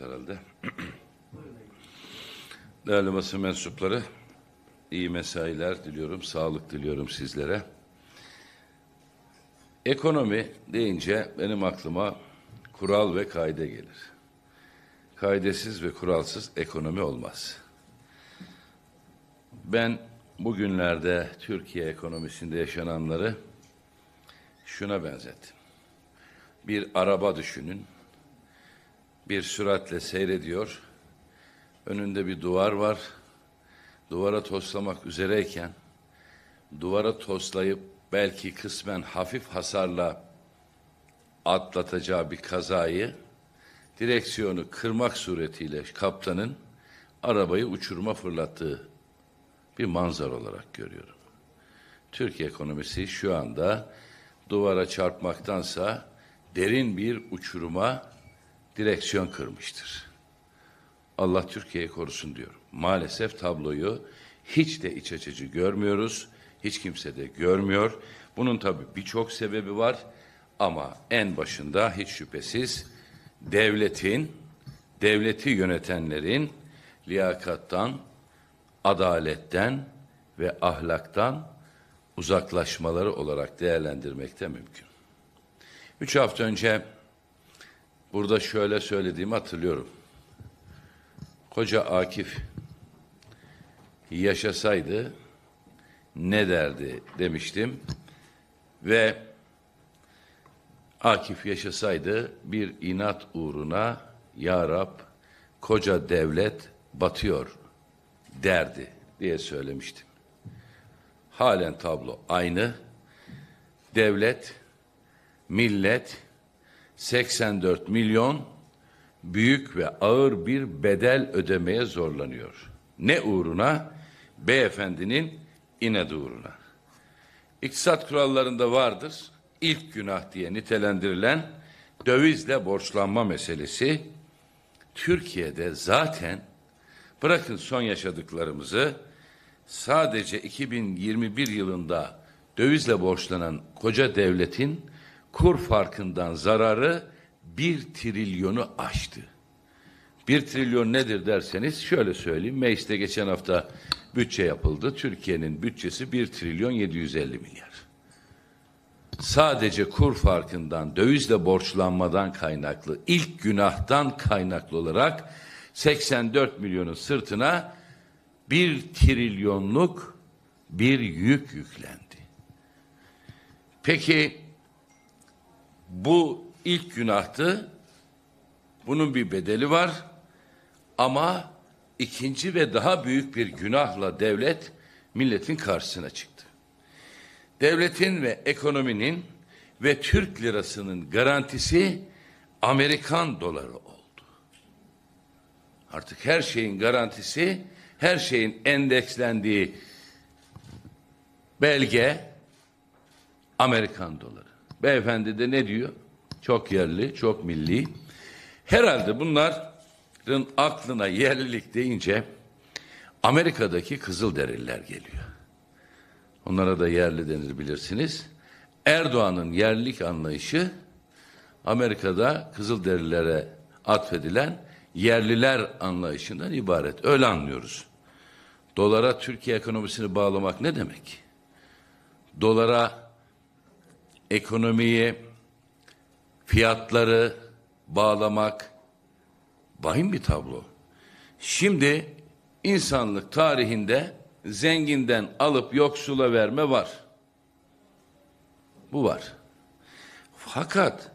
herhalde. Değerli basın mensupları, iyi mesailer diliyorum, sağlık diliyorum sizlere. Ekonomi deyince benim aklıma kural ve kaide gelir. Kaidesiz ve kuralsız ekonomi olmaz. Ben bugünlerde Türkiye ekonomisinde yaşananları şuna benzettim. Bir araba düşünün. Bir süratle seyrediyor. Önünde bir duvar var. Duvara toslamak üzereyken duvara toslayıp belki kısmen hafif hasarla atlatacağı bir kazayı direksiyonu kırmak suretiyle kaptanın arabayı uçuruma fırlattığı bir manzara olarak görüyorum. Türkiye ekonomisi şu anda duvara çarpmaktansa derin bir uçuruma direksiyon kırmıştır. Allah Türkiye'yi korusun diyorum. Maalesef tabloyu hiç de iç açıcı görmüyoruz. Hiç kimse de görmüyor. Bunun tabii birçok sebebi var ama en başında hiç şüphesiz devletin, devleti yönetenlerin liyakattan, adaletten ve ahlaktan uzaklaşmaları olarak değerlendirmekte mümkün. Üç hafta önce burada şöyle söylediğimi hatırlıyorum. Koca Akif yaşasaydı ne derdi demiştim ve Akif yaşasaydı bir inat uğruna Ya Rab koca devlet batıyor derdi diye söylemiştim. Halen tablo aynı. Devlet, millet 84 milyon büyük ve ağır bir bedel ödemeye zorlanıyor. Ne uğruna? Beyefendinin inadı uğruna. İktisat kurallarında vardır. İlk günah diye nitelendirilen dövizle borçlanma meselesi Türkiye'de zaten bırakın son yaşadıklarımızı sadece 2021 yılında dövizle borçlanan koca devletin kur farkından zararı bir trilyonu aştı. Bir trilyon nedir derseniz şöyle söyleyeyim. Mecliste geçen hafta bütçe yapıldı. Türkiye'nin bütçesi 1 trilyon 750 milyar. Sadece kur farkından, dövizle borçlanmadan kaynaklı, ilk günahtan kaynaklı olarak 84 milyonun sırtına bir trilyonluk bir yük yüklendi. Peki bu ilk günahtı. Bunun bir bedeli var. Ama ikinci ve daha büyük bir günahla devlet milletin karşısına çıktı. Devletin ve ekonominin ve Türk lirasının garantisi Amerikan doları oldu. Artık her şeyin garantisi, her şeyin endekslendiği belge Amerikan doları. Beyefendi de ne diyor? Çok yerli, çok milli. Herhalde bunların aklına yerlilik deyince Amerika'daki Kızılderililer geliyor. Onlara da yerli denir bilirsiniz. Erdoğan'ın yerlilik anlayışı Amerika'da Kızılderililere atfedilen yerliler anlayışından ibaret. Öyle anlıyoruz. Dolara Türkiye ekonomisini bağlamak ne demek? Dolara ekonomiyi, fiyatları bağlamak vahim bir tablo. Şimdi insanlık tarihinde zenginden alıp yoksula verme var. Bu var. Fakat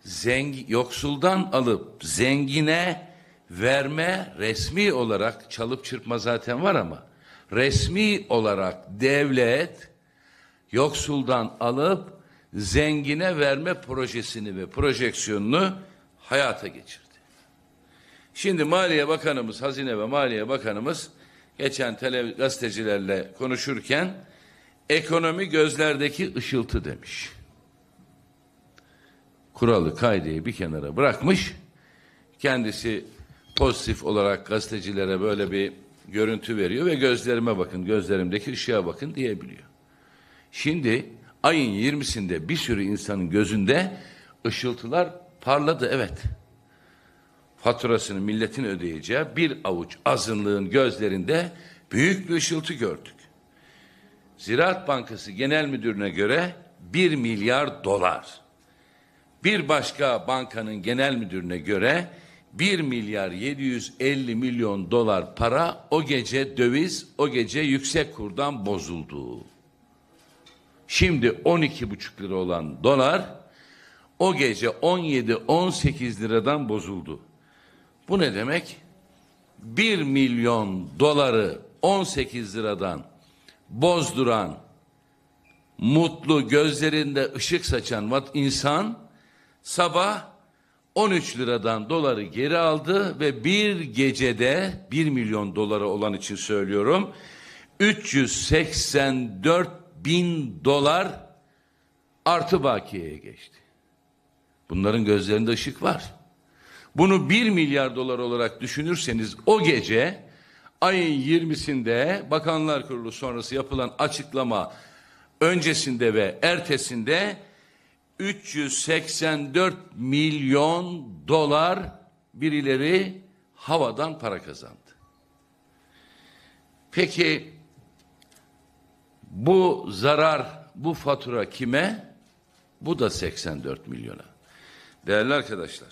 zengi, yoksuldan alıp zengine verme resmi olarak çalıp çırpma zaten var ama resmi olarak devlet yoksuldan alıp zengine verme projesini ve projeksiyonunu hayata geçirdi. Şimdi Maliye Bakanımız, Hazine ve Maliye Bakanımız geçen tele gazetecilerle konuşurken ekonomi gözlerdeki ışıltı demiş. Kuralı kaideyi bir kenara bırakmış. Kendisi pozitif olarak gazetecilere böyle bir görüntü veriyor ve gözlerime bakın, gözlerimdeki ışığa bakın diyebiliyor. Şimdi ayın 20'sinde bir sürü insanın gözünde ışıltılar parladı evet. faturasını milletin ödeyeceği bir avuç azınlığın gözlerinde büyük bir ışıltı gördük. Ziraat Bankası Genel Müdürü'ne göre 1 milyar dolar. Bir başka bankanın genel müdürüne göre 1 milyar 750 milyon dolar para o gece döviz, o gece yüksek kurdan bozuldu. Şimdi 12,5 lira olan dolar o gece 17-18 liradan bozuldu. Bu ne demek? 1 milyon doları 18 liradan bozduran, mutlu, gözlerinde ışık saçan insan sabah 13 liradan doları geri aldı ve bir gecede 1 milyon dolara olan için söylüyorum 384 bin dolar artı bakiyeye geçti. Bunların gözlerinde ışık var. Bunu 1 milyar dolar olarak düşünürseniz o gece ayın 20'sinde Bakanlar Kurulu sonrası yapılan açıklama öncesinde ve ertesinde 384 milyon dolar birileri havadan para kazandı. Peki bu zarar, bu fatura kime? Bu da 84 milyona. Değerli arkadaşlar,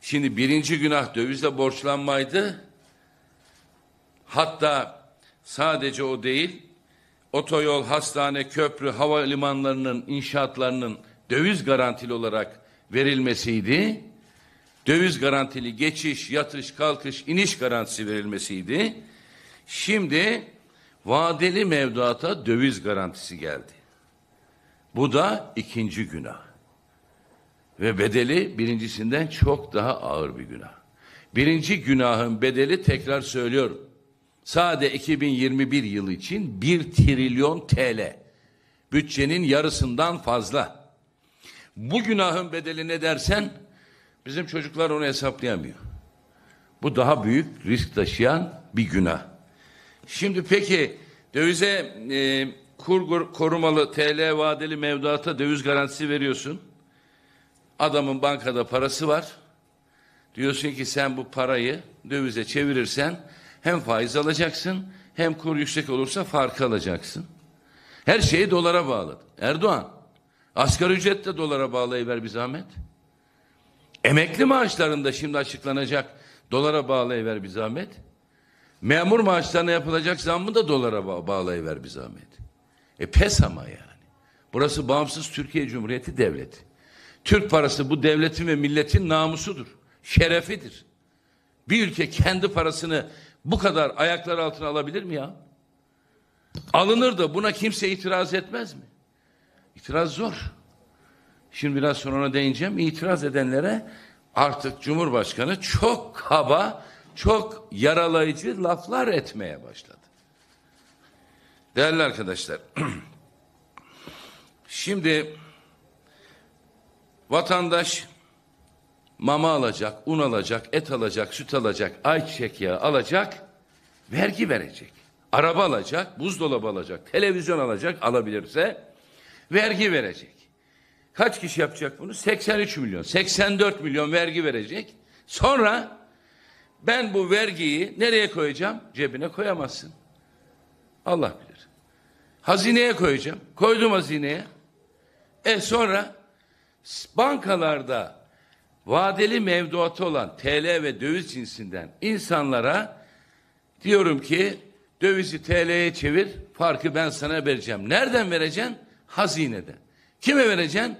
şimdi birinci günah dövizle borçlanmaydı. Hatta sadece o değil, otoyol, hastane, köprü, havalimanlarının inşaatlarının döviz garantili olarak verilmesiydi. Döviz garantili geçiş, yatış, kalkış, iniş garantisi verilmesiydi. Şimdi vadeli mevduata döviz garantisi geldi. Bu da ikinci günah. Ve bedeli birincisinden çok daha ağır bir günah. Birinci günahın bedeli tekrar söylüyorum. Sade 2021 yılı için 1 trilyon TL. Bütçenin yarısından fazla. Bu günahın bedeli ne dersen bizim çocuklar onu hesaplayamıyor. Bu daha büyük risk taşıyan bir günah. Şimdi peki dövize e, kur korumalı TL vadeli mevduata döviz garantisi veriyorsun. Adamın bankada parası var. Diyorsun ki sen bu parayı dövize çevirirsen hem faiz alacaksın hem kur yüksek olursa farkı alacaksın. Her şeyi dolara bağlı. Erdoğan asgari ücret de dolara bağlayıver bir zahmet. Emekli maaşlarında şimdi açıklanacak dolara bağlayıver bir zahmet. Memur maaşlarına yapılacak zammı da dolara ba bağlayıver bir zahmet. E pes ama yani. Burası bağımsız Türkiye Cumhuriyeti Devleti. Türk parası bu devletin ve milletin namusudur. Şerefidir. Bir ülke kendi parasını bu kadar ayaklar altına alabilir mi ya? Alınır da buna kimse itiraz etmez mi? İtiraz zor. Şimdi biraz sonra ona değineceğim. İtiraz edenlere artık Cumhurbaşkanı çok kaba, çok yaralayıcı laflar etmeye başladı. Değerli arkadaşlar, şimdi vatandaş mama alacak, un alacak, et alacak, süt alacak, ayçiçek yağı alacak, vergi verecek. Araba alacak, buzdolabı alacak, televizyon alacak, alabilirse vergi verecek. Kaç kişi yapacak bunu? 83 milyon, 84 milyon vergi verecek. Sonra ben bu vergiyi nereye koyacağım? Cebine koyamazsın. Allah bilir. Hazineye koyacağım. Koydum hazineye. E sonra bankalarda vadeli mevduatı olan TL ve döviz cinsinden insanlara diyorum ki dövizi TL'ye çevir farkı ben sana vereceğim. Nereden vereceksin? Hazineden. Kime vereceksin?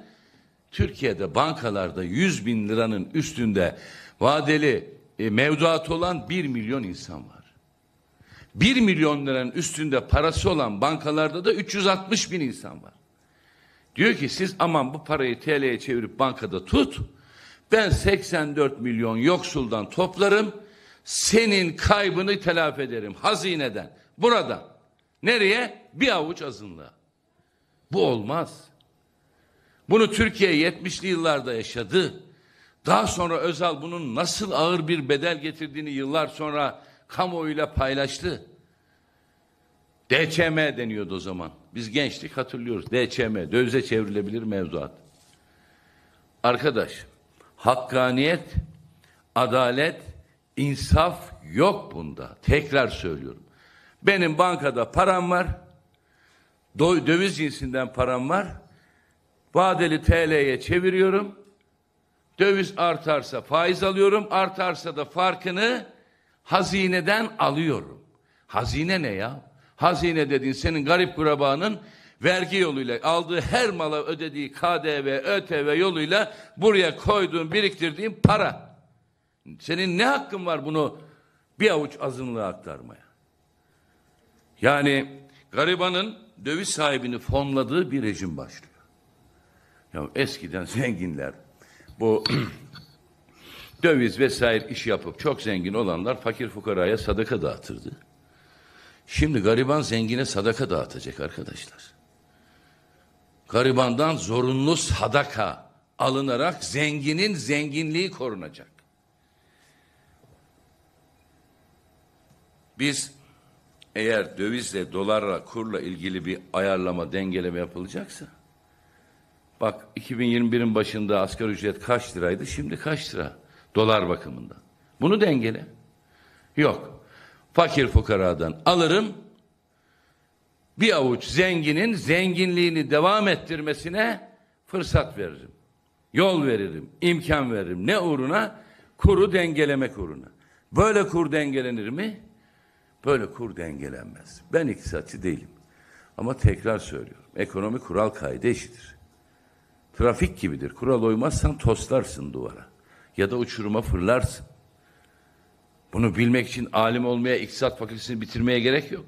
Türkiye'de bankalarda 100 bin liranın üstünde vadeli e, mevduatı olan 1 milyon insan var. 1 milyon liranın üstünde parası olan bankalarda da 360 bin insan var. Diyor ki siz aman bu parayı TL'ye çevirip bankada tut. Ben 84 milyon yoksuldan toplarım. Senin kaybını telafi ederim hazineden. Buradan. Nereye? Bir avuç azınlığa. Bu olmaz. Bunu Türkiye 70'li yıllarda yaşadı. Daha sonra Özal bunun nasıl ağır bir bedel getirdiğini yıllar sonra kamuoyuyla paylaştı. DÇM deniyordu o zaman. Biz gençlik hatırlıyoruz. DÇM, dövize çevrilebilir mevduat. Arkadaş, hakkaniyet, adalet, insaf yok bunda. Tekrar söylüyorum. Benim bankada param var. Döviz cinsinden param var. Vadeli TL'ye çeviriyorum. Döviz artarsa faiz alıyorum, artarsa da farkını hazineden alıyorum. Hazine ne ya? Hazine dediğin senin garip kurabanın vergi yoluyla aldığı her mala ödediği KDV, ÖTV yoluyla buraya koyduğun, biriktirdiğin para. Senin ne hakkın var bunu bir avuç azınlığa aktarmaya? Yani garibanın döviz sahibini fonladığı bir rejim başlıyor. Ya eskiden zenginler bu döviz vesaire iş yapıp çok zengin olanlar fakir fukaraya sadaka dağıtırdı. Şimdi gariban zengine sadaka dağıtacak arkadaşlar. Garibandan zorunlu sadaka alınarak zenginin zenginliği korunacak. Biz eğer dövizle, dolarla, kurla ilgili bir ayarlama, dengeleme yapılacaksa Bak 2021'in başında asgari ücret kaç liraydı? Şimdi kaç lira? Dolar bakımından. Bunu dengele. Yok. Fakir fukaradan alırım. Bir avuç zenginin zenginliğini devam ettirmesine fırsat veririm. Yol veririm, imkan veririm. Ne uğruna? Kuru dengelemek uğruna. Böyle kur dengelenir mi? Böyle kur dengelenmez. Ben iktisatçı değilim. Ama tekrar söylüyorum. Ekonomi kural kaydı eşitir. Trafik gibidir. Kural uymazsan toslarsın duvara. Ya da uçuruma fırlarsın. Bunu bilmek için alim olmaya, iktisat fakültesini bitirmeye gerek yok.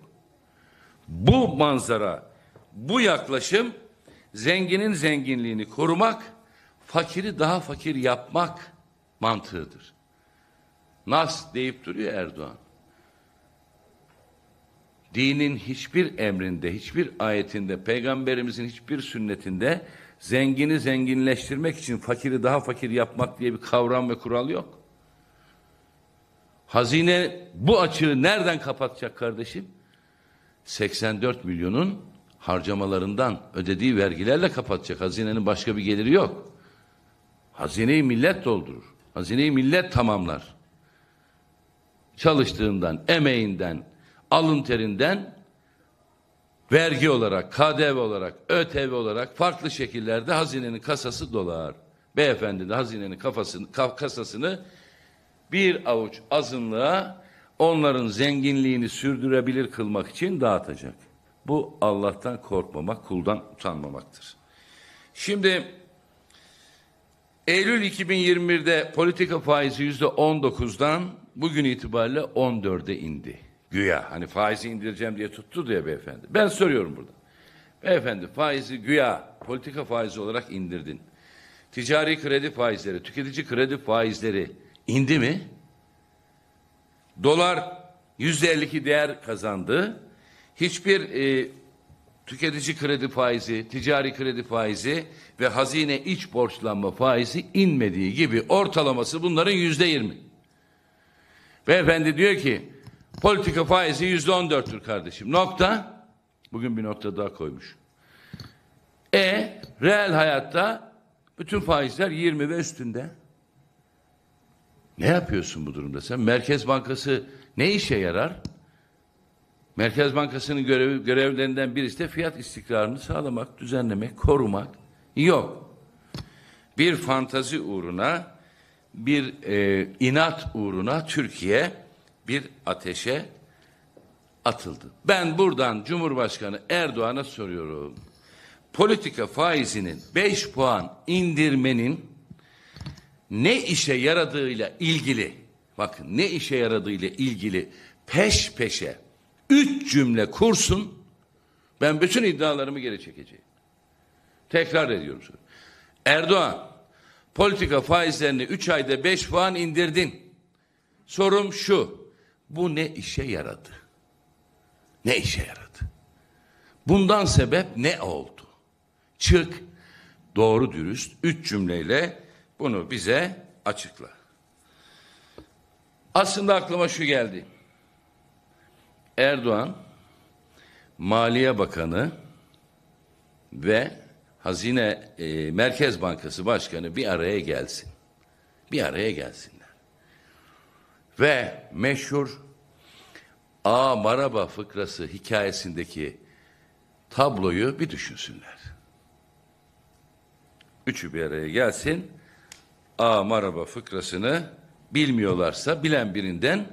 Bu manzara, bu yaklaşım zenginin zenginliğini korumak, fakiri daha fakir yapmak mantığıdır. Nas deyip duruyor Erdoğan. Dinin hiçbir emrinde, hiçbir ayetinde, peygamberimizin hiçbir sünnetinde zengini zenginleştirmek için fakiri daha fakir yapmak diye bir kavram ve kural yok. Hazine bu açığı nereden kapatacak kardeşim? 84 milyonun harcamalarından ödediği vergilerle kapatacak. Hazinenin başka bir geliri yok. Hazineyi millet doldurur. Hazineyi millet tamamlar. Çalıştığından, emeğinden, alın terinden vergi olarak, KDV olarak, ÖTV olarak farklı şekillerde hazinenin kasası dolar. Beyefendi de hazinenin kafasını, kasasını bir avuç azınlığa onların zenginliğini sürdürebilir kılmak için dağıtacak. Bu Allah'tan korkmamak, kuldan utanmamaktır. Şimdi Eylül 2021'de politika faizi yüzde 19'dan bugün itibariyle 14'e indi. Güya hani faizi indireceğim diye tuttu diye beyefendi. Ben soruyorum burada. Beyefendi faizi güya politika faizi olarak indirdin. Ticari kredi faizleri, tüketici kredi faizleri indi mi? Dolar yüzde 52 değer kazandı. Hiçbir e, tüketici kredi faizi, ticari kredi faizi ve hazine iç borçlanma faizi inmediği gibi ortalaması bunların yüzde 20. Beyefendi diyor ki Politika faizi yüzde on dörttür kardeşim. Nokta. Bugün bir nokta daha koymuş. E reel hayatta bütün faizler 20 ve üstünde. Ne yapıyorsun bu durumda sen? Merkez Bankası ne işe yarar? Merkez Bankası'nın görevi, görevlerinden birisi de fiyat istikrarını sağlamak, düzenlemek, korumak. Yok. Bir fantazi uğruna, bir e, inat uğruna Türkiye bir ateşe atıldı. Ben buradan Cumhurbaşkanı Erdoğan'a soruyorum. Politika faizinin 5 puan indirmenin ne işe yaradığıyla ilgili bakın ne işe yaradığıyla ilgili peş peşe üç cümle kursun ben bütün iddialarımı geri çekeceğim. Tekrar ediyorum. Erdoğan politika faizlerini 3 ayda 5 puan indirdin. Sorum şu. Bu ne işe yaradı? Ne işe yaradı? Bundan sebep ne oldu? Çık doğru dürüst üç cümleyle bunu bize açıkla. Aslında aklıma şu geldi. Erdoğan, Maliye Bakanı ve Hazine e, Merkez Bankası Başkanı bir araya gelsin. Bir araya gelsinler. Ve meşhur A Maraba fıkrası hikayesindeki tabloyu bir düşünsünler. Üçü bir araya gelsin. A Maraba fıkrasını bilmiyorlarsa bilen birinden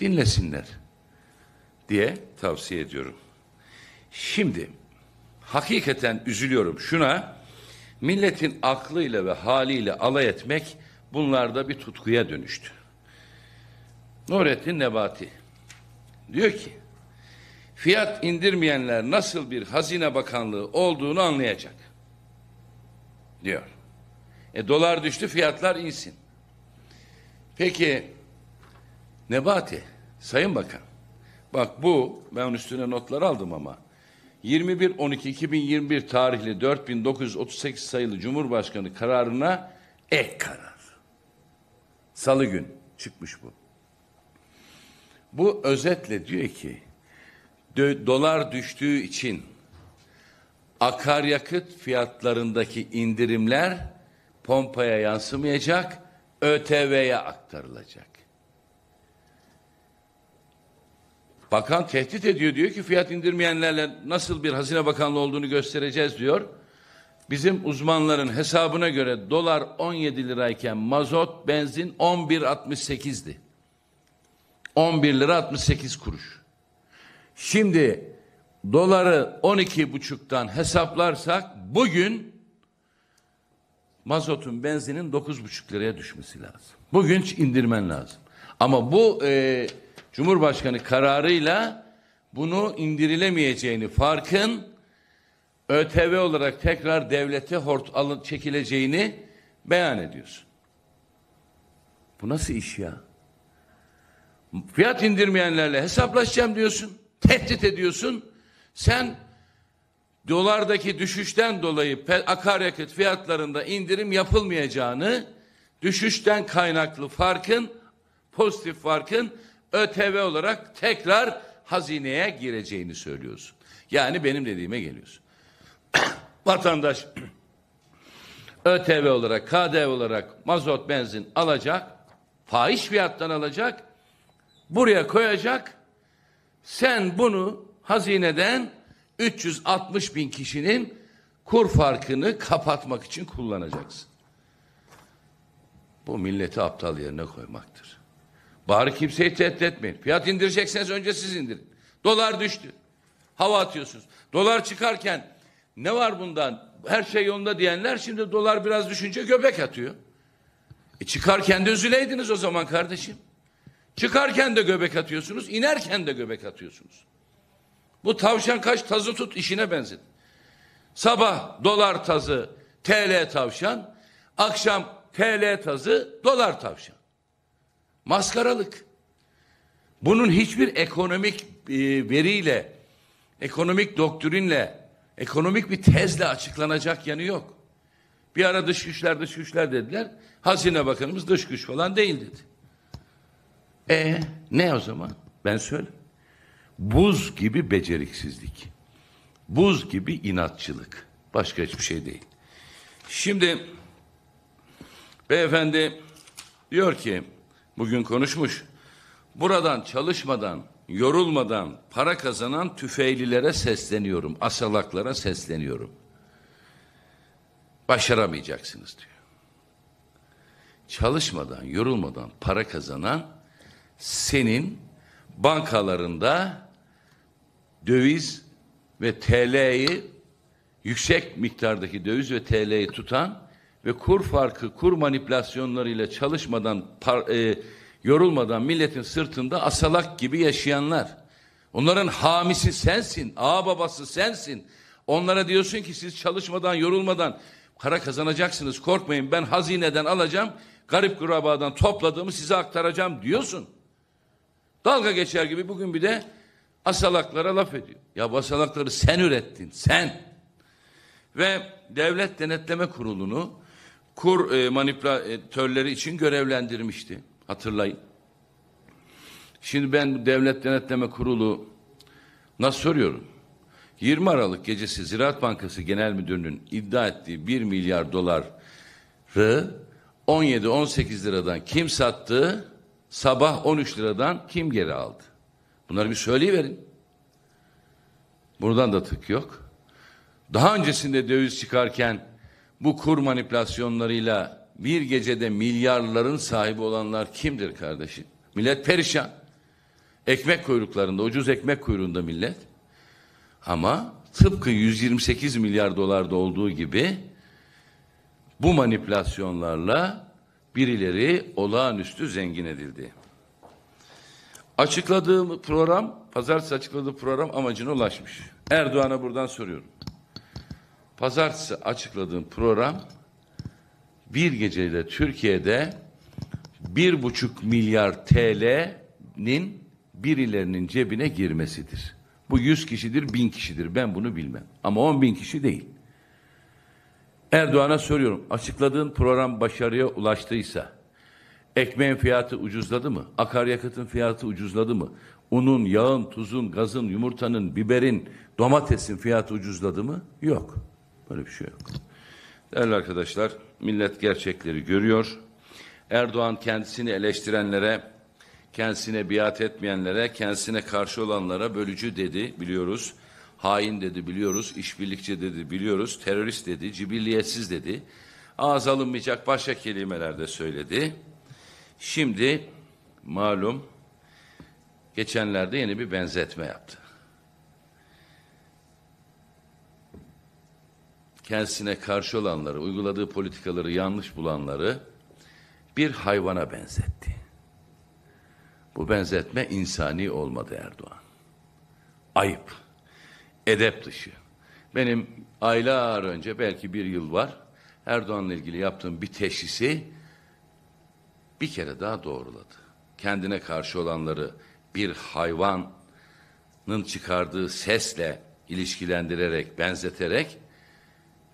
dinlesinler diye tavsiye ediyorum. Şimdi hakikaten üzülüyorum şuna. Milletin aklıyla ve haliyle alay etmek bunlarda bir tutkuya dönüştü. Nurettin Nebati diyor ki fiyat indirmeyenler nasıl bir hazine bakanlığı olduğunu anlayacak diyor. E dolar düştü fiyatlar insin. Peki Nebati Sayın Bakan bak bu ben üstüne notlar aldım ama 21-12-2021 tarihli 4938 sayılı Cumhurbaşkanı kararına ek karar. Salı gün çıkmış bu. Bu özetle diyor ki dolar düştüğü için akaryakıt fiyatlarındaki indirimler pompaya yansımayacak, ÖTV'ye aktarılacak. Bakan tehdit ediyor diyor ki fiyat indirmeyenlerle nasıl bir hazine bakanlığı olduğunu göstereceğiz diyor. Bizim uzmanların hesabına göre dolar 17 lirayken mazot, benzin 11.68'di. 11 lira 68 kuruş. Şimdi doları 12 buçuktan hesaplarsak bugün mazotun benzinin 9,5 liraya düşmesi lazım. Bugün indirmen lazım. Ama bu e, Cumhurbaşkanı kararıyla bunu indirilemeyeceğini farkın ÖTV olarak tekrar devlete hort alın çekileceğini beyan ediyorsun. Bu nasıl iş ya? Fiyat indirmeyenlerle hesaplaşacağım diyorsun. Tehdit ediyorsun. Sen dolardaki düşüşten dolayı akaryakıt fiyatlarında indirim yapılmayacağını, düşüşten kaynaklı farkın, pozitif farkın ÖTV olarak tekrar hazineye gireceğini söylüyorsun. Yani benim dediğime geliyorsun. Vatandaş ÖTV olarak, KDV olarak mazot benzin alacak, fahiş fiyattan alacak, buraya koyacak, sen bunu hazineden 360 bin kişinin kur farkını kapatmak için kullanacaksın. Bu milleti aptal yerine koymaktır. Bari kimseyi tehdit etmeyin. Fiyat indirecekseniz önce siz indirin. Dolar düştü. Hava atıyorsunuz. Dolar çıkarken ne var bundan? Her şey yolunda diyenler şimdi dolar biraz düşünce göbek atıyor. E çıkarken de üzüleydiniz o zaman kardeşim. Çıkarken de göbek atıyorsunuz, inerken de göbek atıyorsunuz. Bu tavşan kaç tazı tut işine benzin. Sabah dolar tazı, TL tavşan, akşam TL tazı, dolar tavşan. Maskaralık. Bunun hiçbir ekonomik e, veriyle, ekonomik doktrinle, ekonomik bir tezle açıklanacak yanı yok. Bir ara dış güçler dış güçler dediler. Hazine Bakanımız dış güç falan değil dedi. E ne o zaman? Ben söyle. Buz gibi beceriksizlik. Buz gibi inatçılık. Başka hiçbir şey değil. Şimdi beyefendi diyor ki bugün konuşmuş. Buradan çalışmadan, yorulmadan para kazanan tüfeylilere sesleniyorum. Asalaklara sesleniyorum. Başaramayacaksınız diyor. Çalışmadan, yorulmadan para kazanan senin bankalarında döviz ve TL'yi yüksek miktardaki döviz ve TL'yi tutan ve kur farkı, kur manipülasyonlarıyla çalışmadan, par, e, yorulmadan milletin sırtında asalak gibi yaşayanlar. Onların hamisi sensin, ağa babası sensin. Onlara diyorsun ki siz çalışmadan, yorulmadan para kazanacaksınız. Korkmayın ben hazineden alacağım, garip kurabadan topladığımı size aktaracağım diyorsun. Dalga geçer gibi bugün bir de asalaklara laf ediyor. Ya bu asalakları sen ürettin, sen. Ve Devlet Denetleme Kurulu'nu kur e, manipülatörleri için görevlendirmişti. Hatırlayın. Şimdi ben Devlet Denetleme Kurulu nasıl soruyorum? 20 Aralık gecesi Ziraat Bankası Genel Müdürü'nün iddia ettiği 1 milyar doları 17-18 liradan kim sattı? Sabah 13 liradan kim geri aldı? Bunları bir söyleyiverin. Buradan da tık yok. Daha öncesinde döviz çıkarken bu kur manipülasyonlarıyla bir gecede milyarların sahibi olanlar kimdir kardeşim? Millet perişan. Ekmek kuyruklarında, ucuz ekmek kuyruğunda millet. Ama tıpkı 128 milyar dolarda olduğu gibi bu manipülasyonlarla birileri olağanüstü zengin edildi. Açıkladığım program, pazartesi açıkladığı program amacına ulaşmış. Erdoğan'a buradan soruyorum. Pazartesi açıkladığım program bir gecede Türkiye'de bir buçuk milyar TL'nin birilerinin cebine girmesidir. Bu yüz kişidir, bin kişidir. Ben bunu bilmem. Ama on bin kişi değil. Erdoğan'a soruyorum. Açıkladığın program başarıya ulaştıysa, ekmeğin fiyatı ucuzladı mı? Akaryakıtın fiyatı ucuzladı mı? Unun, yağın, tuzun, gazın, yumurtanın, biberin, domatesin fiyatı ucuzladı mı? Yok. Böyle bir şey yok. Değerli arkadaşlar, millet gerçekleri görüyor. Erdoğan kendisini eleştirenlere, kendisine biat etmeyenlere, kendisine karşı olanlara bölücü dedi biliyoruz. Hain dedi biliyoruz, işbirlikçi dedi biliyoruz, terörist dedi, cibilliyetsiz dedi. Ağız alınmayacak başka kelimeler de söyledi. Şimdi malum geçenlerde yeni bir benzetme yaptı. Kendisine karşı olanları, uyguladığı politikaları yanlış bulanları bir hayvana benzetti. Bu benzetme insani olmadı Erdoğan. Ayıp, edep dışı. Benim aylar önce belki bir yıl var Erdoğan'la ilgili yaptığım bir teşhisi bir kere daha doğruladı. Kendine karşı olanları bir hayvanın çıkardığı sesle ilişkilendirerek, benzeterek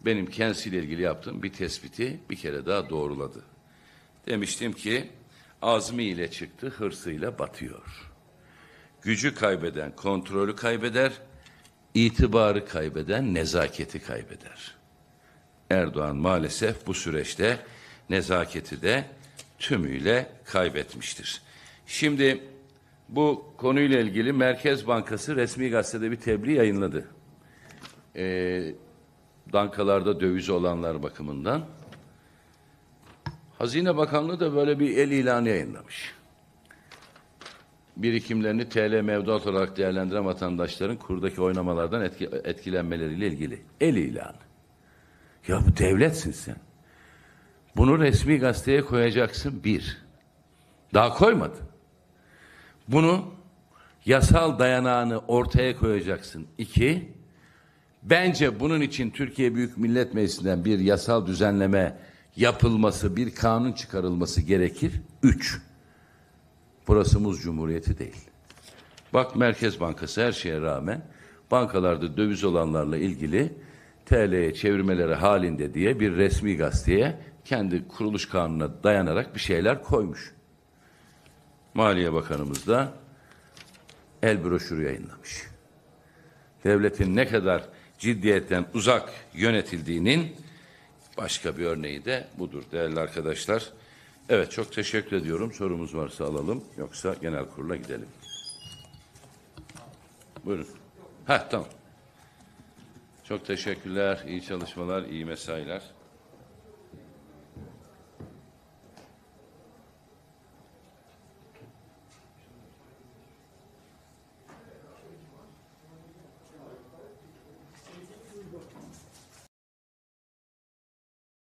benim kendisiyle ilgili yaptığım bir tespiti bir kere daha doğruladı. Demiştim ki azmiyle çıktı, hırsıyla batıyor. Gücü kaybeden kontrolü kaybeder, itibarı kaybeden nezaketi kaybeder. Erdoğan maalesef bu süreçte nezaketi de tümüyle kaybetmiştir. Şimdi bu konuyla ilgili Merkez Bankası resmi gazetede bir tebliğ yayınladı. Ee, bankalarda döviz olanlar bakımından. Hazine Bakanlığı da böyle bir el ilanı yayınlamış. Birikimlerini TL mevduat olarak değerlendiren vatandaşların kurdaki oynamalardan etki, etkilenmeleriyle ilgili. El ilanı. Ya bu devletsin sen. Bunu resmi gazeteye koyacaksın bir. Daha koymadın. Bunu yasal dayanağını ortaya koyacaksın. İki, bence bunun için Türkiye Büyük Millet Meclisi'nden bir yasal düzenleme yapılması, bir kanun çıkarılması gerekir. Üç, burası Muz Cumhuriyeti değil. Bak Merkez Bankası her şeye rağmen bankalarda döviz olanlarla ilgili TL'ye çevirmeleri halinde diye bir resmi gazeteye kendi kuruluş kanununa dayanarak bir şeyler koymuş. Maliye Bakanımız da el broşürü yayınlamış. Devletin ne kadar ciddiyetten uzak yönetildiğinin başka bir örneği de budur değerli arkadaşlar. Evet çok teşekkür ediyorum. Sorumuz varsa alalım. Yoksa genel kurula gidelim. Buyurun. Ha tamam. Çok teşekkürler. İyi çalışmalar, iyi mesailer.